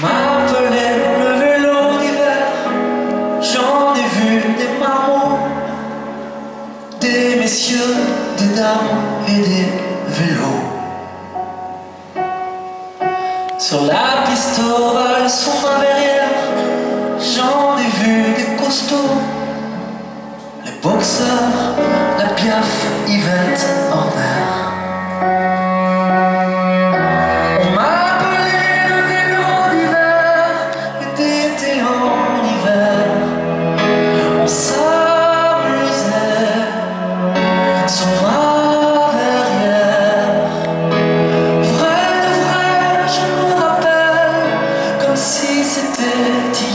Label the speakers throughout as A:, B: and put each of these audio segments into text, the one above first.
A: M'appelait le vélo d'hiver, j'en ai vu des marmots, des messieurs, des dames et des vélos. Sur la piste ovale sous ma verrière, j'en ai vu des costauds, les boxeurs, la piaffe, Yvette Horner.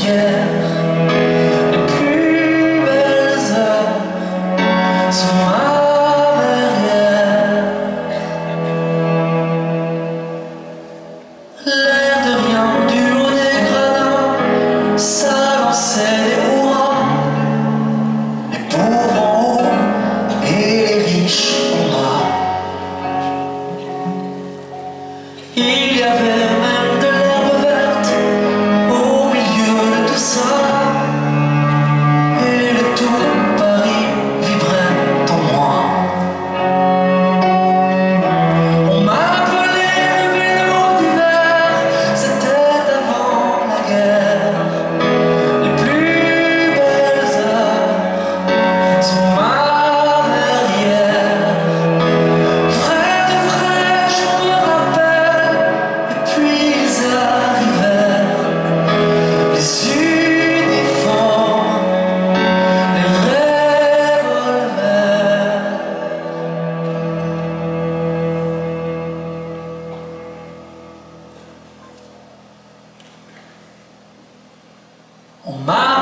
A: Les plus belles heures sont à l'air de rien du monnaie brunant, ça lançait des mourants, les pauvres en haut et les riches en bas. Il y avait on m'a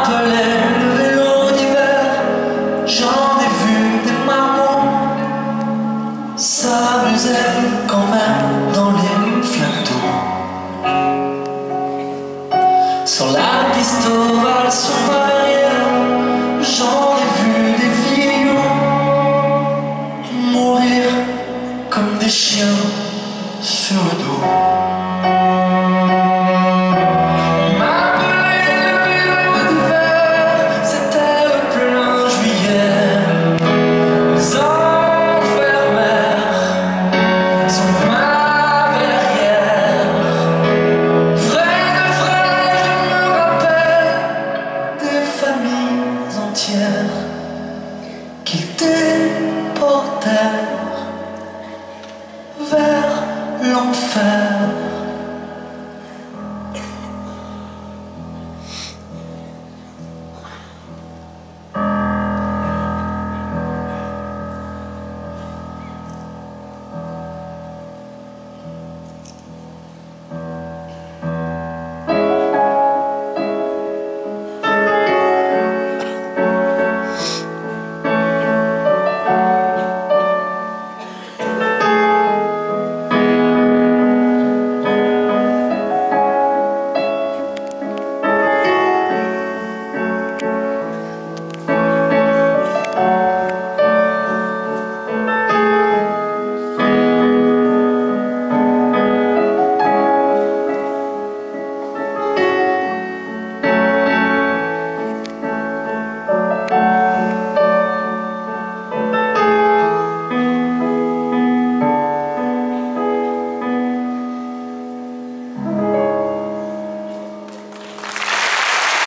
A: téléportèrent vers l'enfer.